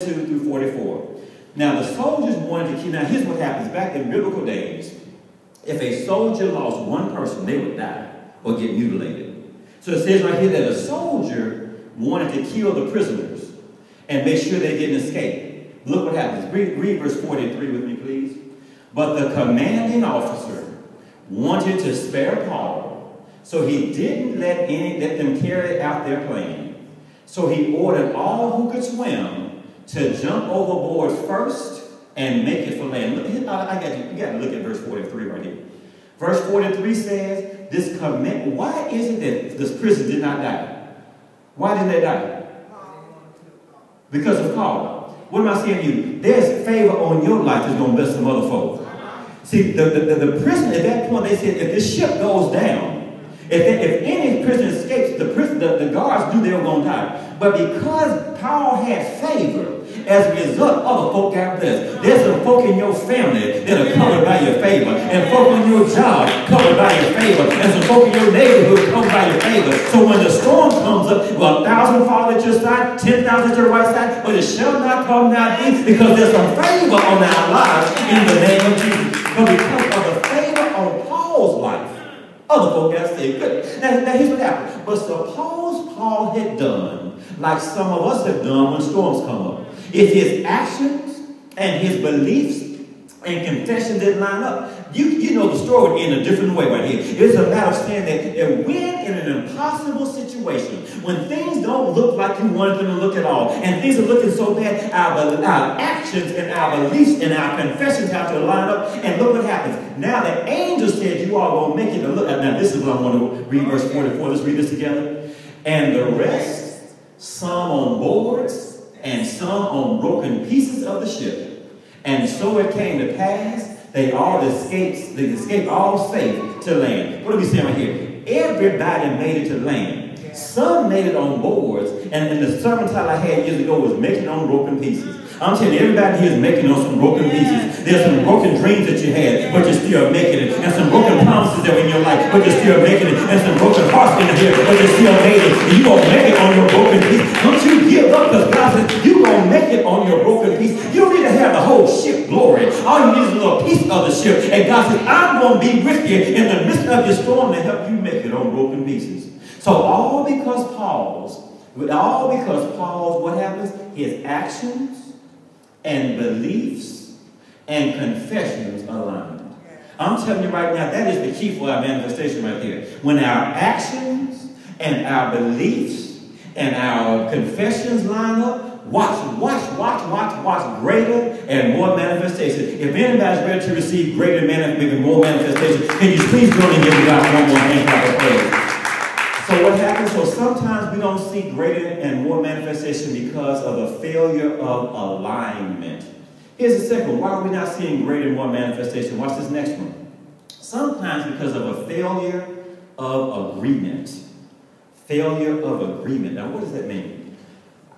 42 through 44. Now, the soldiers wanted to keep, now here's what happens. Back in biblical days, if a soldier lost one person, they would die or get mutilated. So it says right here that a soldier wanted to kill the prisoners and make sure they didn't escape. Look what happens. Read, read verse 43 with me, please. But the commanding officer wanted to spare Paul, so he didn't let, any, let them carry out their plan. So he ordered all who could swim to jump overboard first and make it for land. Look, I, I got you. You got to look at verse 43 right here. Verse 43 says, "This command. Why is it that this prison did not die? Why didn't they die? Because of Paul. What am I saying to you? There's favor on your life that's going to bless some other folks. See, the, the, the, the prison at that point, they said, if this ship goes down, if, if any prisoner escapes, the, prison, the, the guards knew they were going to die. But because Paul had favor, as a result, other folk got blessed. There's some folk in your family that are covered by your favor, and folk on your job covered by your favor, and some folk in your neighborhood covered by your favor. So when the storm comes up, well, a thousand fall at your side, ten thousand at your right side, but it shall not come nigh thee, because there's some favor on our lives in the name of Jesus. But because of the favor on Paul's life, other folk got saved. Good. Now, now here's what happened. But suppose Paul had done like some of us have done when storms come up. If his actions and his beliefs and confession didn't line up, you, you know the story would end a different way right here. It's a matter of saying that, that when in an impossible situation, when things don't look like you wanted them to look at all, and things are looking so bad, our, our actions and our beliefs and our confessions have to line up. And look what happens. Now the angel said you are going to make it. Look, now this is what I want to read verse 44. Let's read this together. And the rest, some on boards and some on broken pieces of the ship. And so it came to pass, they all escaped, they escaped all safe to land. What are we saying right here? Everybody made it to land. Some made it on boards, and, the sermon title I had years ago was Making on Broken Pieces. I'm telling you, everybody here is making on some broken pieces. There's some broken dreams that you had, but you're still making it. And some broken promises that were in your life, but you're still making it. And some broken hearts in here, but you're still making it. And you're going to make it on your broken pieces. Don't you give up because God says you're going to make it on your broken piece. You don't need to have the whole ship glory. All you need is a little piece of the ship. And God says, I'm going to be with you in the midst of your storm to help you make it on broken pieces. So all because Paul's, all because Paul's, what happens? His actions, and beliefs and confessions aligned. I'm telling you right now, that is the key for our manifestation right here. When our actions and our beliefs and our confessions line up, watch, watch, watch, watch, watch greater and more manifestation. If anybody's ready to receive greater maybe more manifestation, can you please go and give God one more hand clap of praise? So what happens? So sometimes we don't see greater and more manifestation because of a failure of alignment. Here's the second. Why are we not seeing greater and more manifestation? Watch this next one. Sometimes because of a failure of agreement. Failure of agreement. Now, what does that mean?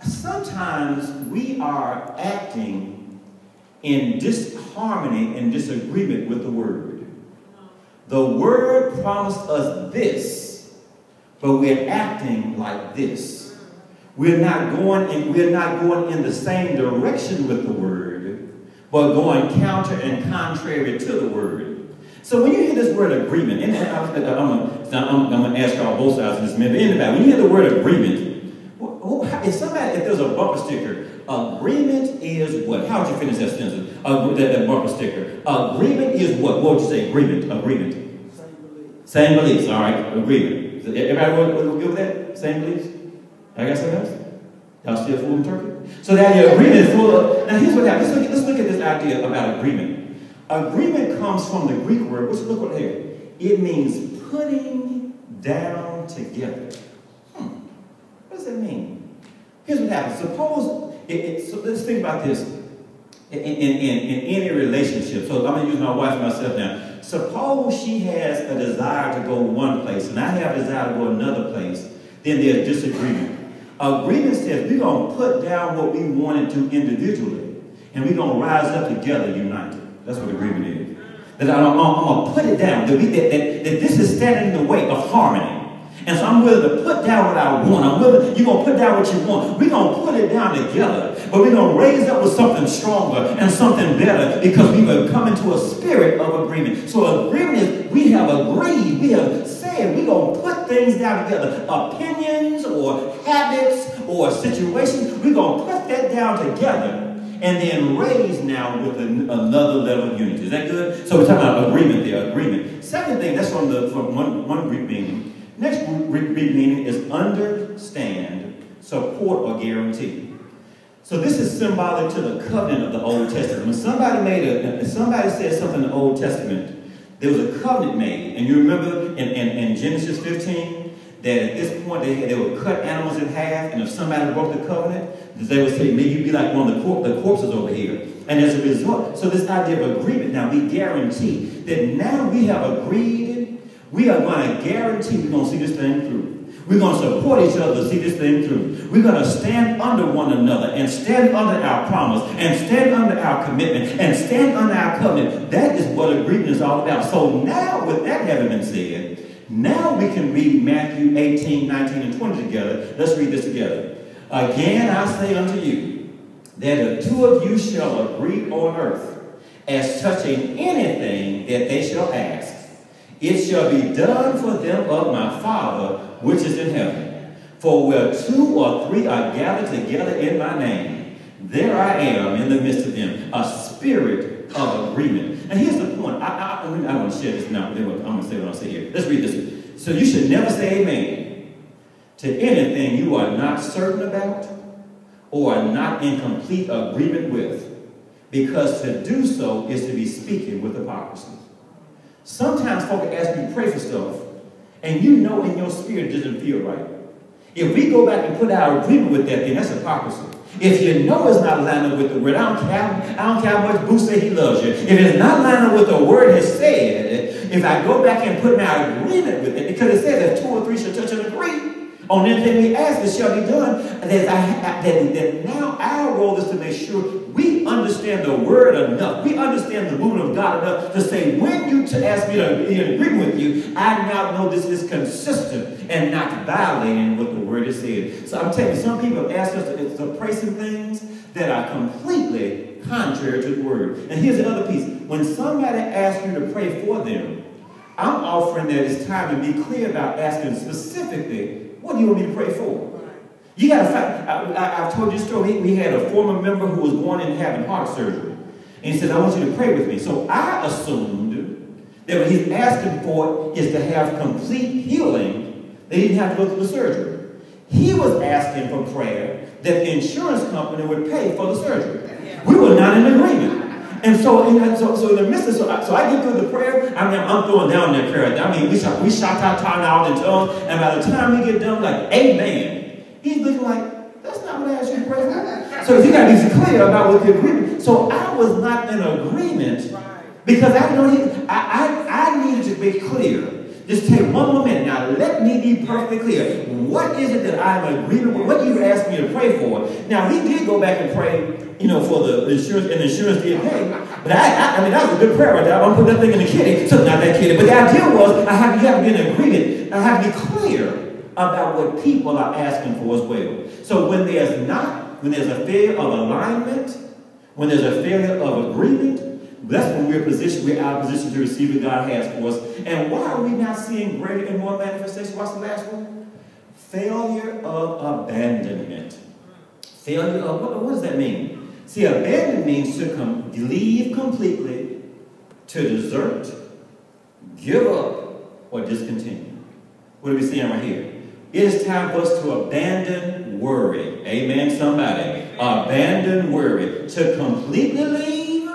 Sometimes we are acting in disharmony and disagreement with the Word. The Word promised us this but we're acting like this. We're not going in, we're not going in the same direction with the word, but going counter and contrary to the word. So when you hear this word agreement, and I'm, I'm, I'm going to ask y'all both sides of this minute, but anybody, when you hear the word agreement, if there's a bumper sticker, agreement is what? How would you finish that sentence? Uh, that, that bumper sticker. Agreement is what? What would you say? Agreement. Agreement. Same beliefs. Same beliefs. All right. Agreement. Everybody will give that? Same beliefs? I got something else? Y'all still full of turkey? So that agreement is full of. Now here's what happens. Let's look, let's look at this idea about agreement. Agreement comes from the Greek word, which look what here. It means putting down together. Hmm. What does that mean? Here's what happens. Suppose, it, it, so let's think about this in, in, in, in any relationship. So I'm going to use my wife and myself now. Suppose she has a desire to go one place and I have a desire to go another place, then there's disagreement. Agreement says we're going to put down what we wanted to individually and we're going to rise up together united. That's what agreement is. That I'm, I'm, I'm going to put it down. That, we, that, that, that this is standing in the way of harmony. And so I'm willing to put down what I want. I'm willing, you're going to put down what you want. We're going to put it down together. But we're going to raise up with something stronger and something better because we've come into a spirit of agreement. So agreement is we have agreed, we have said we're going to put things down together. Opinions or habits or situations, we're going to put that down together and then raise now with an, another level of unity. Is that good? So we're talking about agreement there, agreement. Second thing, that's from the from one, one Greek meaning. Next Greek meaning is understand, support, or guarantee. So this is symbolic to the covenant of the Old Testament. When somebody made a, somebody said something in the Old Testament, there was a covenant made. And you remember in, in, in Genesis 15, that at this point they, they would cut animals in half, and if somebody broke the covenant, they would say, May you be like one of the, the corpses over here. And as a result, so this idea of agreement now, we guarantee that now we have agreed, we are going to guarantee we're going to see this thing through. We're going to support each other to see this thing through. We're going to stand under one another and stand under our promise and stand under our commitment and stand under our covenant. That is what agreement is all about. So now, with that having been said, now we can read Matthew 18, 19, and 20 together. Let's read this together. Again, I say unto you, that if two of you shall agree on earth as touching anything that they shall ask, it shall be done for them of my Father which is in heaven. For where two or three are gathered together in my name, there I am in the midst of them, a spirit of agreement. And here's the point. I, I, I, want to share this now. I'm going to say what I'll say here. Let's read this. So you should never say amen to anything you are not certain about or are not in complete agreement with. Because to do so is to be speaking with hypocrisy. Sometimes folks ask me to pray for stuff, and you know in your spirit it doesn't feel right. If we go back and put our agreement with that, then that's hypocrisy. If you know it's not lining up with the word, I don't care, I don't care how much Boo say he loves you. If it's not lining up with the word has said, if I go back and put my agreement with it, because it says if two or three shall touch and agree on anything we ask, it shall be done. That, I, that, that now our role is to make sure we understand the word enough. We understand the movement of God enough to say, when you to ask me to be in agreement with you, I now know this is consistent and not violating what the word is saying. So I'm telling you, some people have asked us to, to pray some things that are completely contrary to the word. And here's another piece. When somebody asks you to pray for them, I'm offering that it's time to be clear about asking specifically, what do you want me to pray for? You got to I, have told you a story. We had a former member who was going in having heart surgery. And he said, I want you to pray with me. So I assumed that what he's asking for is to have complete healing. They didn't have to go through the surgery. He was asking for prayer that the insurance company would pay for the surgery. We were not in agreement. And so, and so, so in the midst of so I, so I get through the prayer. I mean, I'm throwing down that prayer. I mean, we shot, we shot our time out in tongues, and by the time we get done, like, Amen. He's looking like, that's not what I asked you to pray for. So you got to be clear about what the agreement. So I was not in agreement because I know he, I, I, I needed to be clear. Just take one more minute. Now, let me be perfectly clear. What is it that I'm agreeing with? What do you ask me to pray for? Now, he did go back and pray you know, for the insurance, and the insurance did pay. But I, I, I mean, that was a good prayer right there. I'm put that thing in the kitty. So not that kitty. But the idea was, I have, you have to be in agreement. I have to be clear about what people are asking for as well. So when there's not, when there's a failure of alignment, when there's a failure of agreement, that's when we're positioned, we're out of position to receive what God has for us. And why are we not seeing greater and more manifestation? What's the last one? Failure of abandonment. Failure of, what, what does that mean? See, abandon means to com- leave completely, to desert, give up, or discontinue. What are we seeing right here? It is time for us to abandon worry. Amen, somebody. Abandon worry. To completely leave,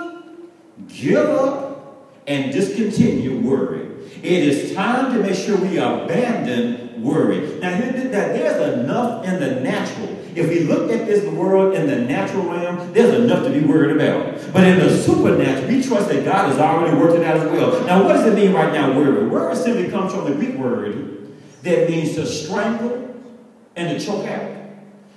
give up, and discontinue worry. It is time to make sure we abandon worry. Now, there's enough in the natural if we look at this world in the natural realm, there's enough to be worried about. But in the supernatural, we trust that God has already worked it out as well. Now, what does it mean right now, worry? Worry simply comes from the Greek word that means to strangle and to choke out.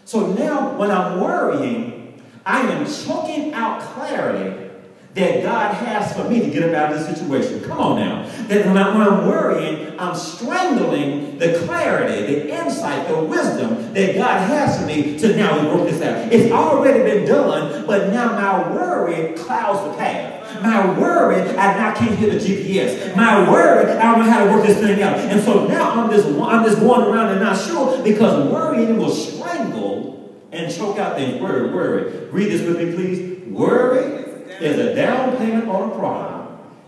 So now, when I'm worrying, I am choking out clarity that God has for me to get out of this situation. Come on now. That when I'm worrying, I'm strangling the clarity, the insight, the wisdom that God has for me to now work this out. It's already been done, but now my worry clouds the path. My worry, I now can't hit the GPS. My worry, I don't know how to work this thing out. And so now I'm just, I'm just going around and not sure because worrying will strangle and choke out things. Worry, worry. Read this with me, please. Worry is a down payment on a problem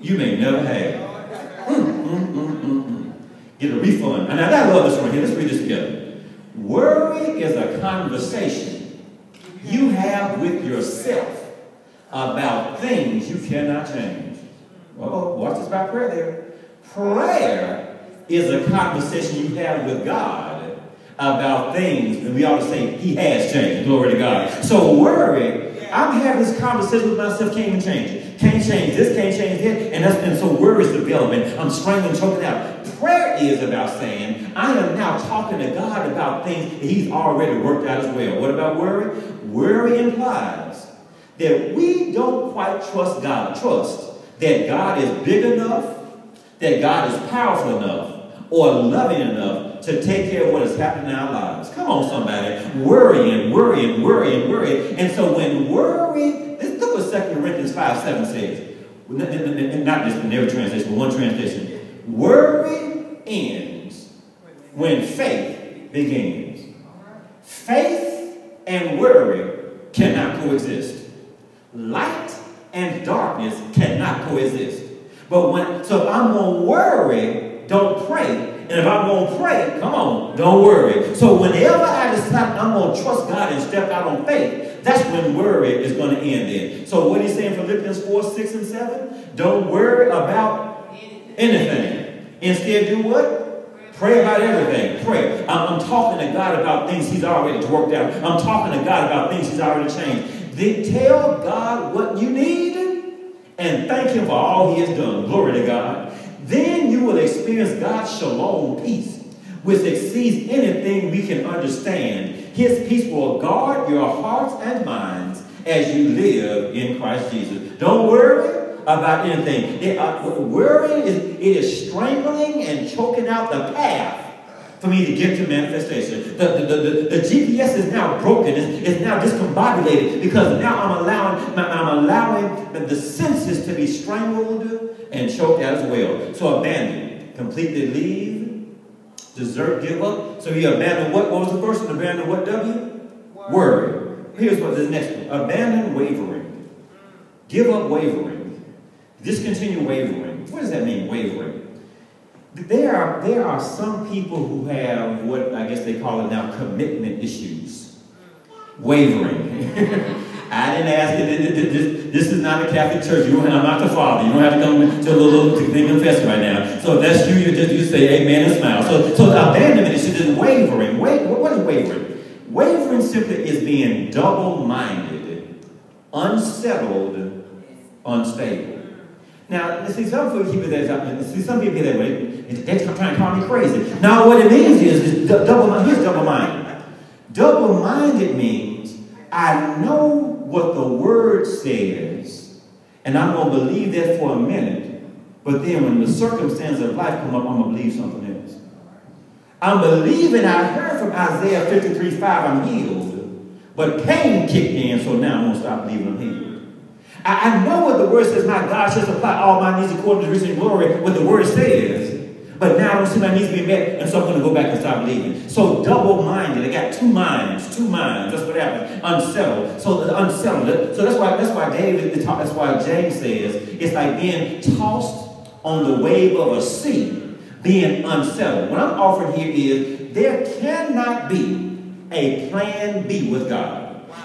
you may never have. Mm, mm, mm. Get a refund. And I love this one here. Let's read this together. Worry is a conversation you have with yourself about things you cannot change. Well, oh, watch this about prayer there. Prayer is a conversation you have with God about things, and we ought to say, He has changed. Glory to God. So worry I'm having this conversation with myself, can't even change it. Can't change this, can't change that. And that's been so worry is developing. I'm strangling, choking out. Prayer is about saying, I am now talking to God about things He's already worked out as well. What about worry? Worry implies that we don't quite trust God. Trust that God is big enough, that God is powerful enough, or loving enough to take care of what is happening in our lives. Come on, somebody. Worrying, worrying, worrying, worrying. And so when worry, look what 2 Corinthians 5 7 says. Not just in every translation, but one translation. Worry ends when faith begins. Faith and worry cannot coexist. Light and darkness cannot coexist. But when, so if I'm going to worry, don't pray. And if I'm going to pray, come on, don't worry. So whenever I decide I'm going to trust God and step out on faith, that's when worry is going to end in. So what he's saying in Philippians 4, 6, and 7? Don't worry about anything. Instead, do what? Pray about everything. Pray. I'm, I'm, talking to God about things He's already worked out. I'm talking to God about things He's already changed. Tell God what you need and thank Him for all He has done. Glory to God. Then you will experience God's shalom peace, which exceeds anything we can understand. His peace will guard your hearts and minds as you live in Christ Jesus. Don't worry about anything. Uh, worrying is it is strangling and choking out the path for me to get to manifestation. The, the, the, the, GPS is now broken. It's, it's, now discombobulated because now I'm allowing, I'm allowing the, senses to be strangled and choked out as well. So abandon, completely leave, desert, give up. So you abandon what? What was the first one? Abandon what W? Worry. Here's what the next one. Abandon wavering. Give up wavering. Discontinue wavering. What does that mean, wavering? There are, there are some people who have what I guess they call it now commitment issues. Wavering. I didn't ask you, this, is not a Catholic church. You, I'm not the father. You don't have to come to a little to confess right now. So if that's you, you just you say amen and smile. So, so abandonment is just wavering. Wait, what is wavering? Wavering simply is being double-minded, unsettled, unstable. Now, see, some people that see some people that way, they're trying to call me crazy. Now, what it means is, is double. Here's double-minded. Double-minded means I know what the word says, and I'm going to believe that for a minute. But then, when the circumstances of life come up, I'm going to believe something else. I'm believing I heard from Isaiah 53 5, I'm healed. But pain kicked in, so now I'm going to stop believing I'm healed. I, know what the word says, my God shall supply all my needs according to his glory, what the word says. But now I don't see my needs being met, and so I'm going to go back and start believing. So double-minded. I got two minds, two minds. That's what happens. Unsettled. So unsettled. So that's why that's why David, that's why James says it's like being tossed on the wave of a sea, being unsettled. What I'm offering here is there cannot be a plan B with God.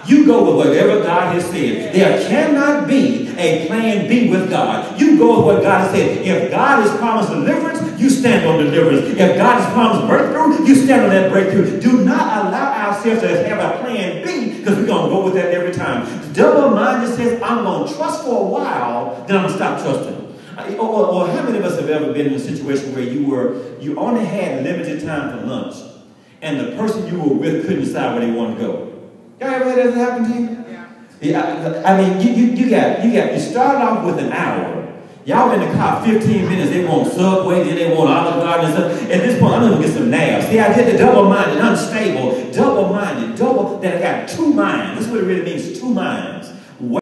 You go with whatever God has said. There cannot be a plan B with God. You go with what God has said. If God has promised deliverance, you stand on deliverance. If God has promised breakthrough, you stand on that breakthrough. Do not allow ourselves to have a plan B because we're going to go with that every time. The Double-minded says, I'm going to trust for a while, then I'm going to stop trusting. Or, or, how many of us have ever been in a situation where you were you only had limited time for lunch and the person you were with couldn't decide where they wanted to go? Y'all ever had that happen to you? Yeah. I, mean, you, you, you got you got you started off with an hour. Y'all in the car 15 minutes, they want Subway, then they want Olive Garden and stuff. At this point, I'm gonna get some naps. See, I get the double-minded, unstable, double-minded, double, that I got two minds. That's what it really means, two minds.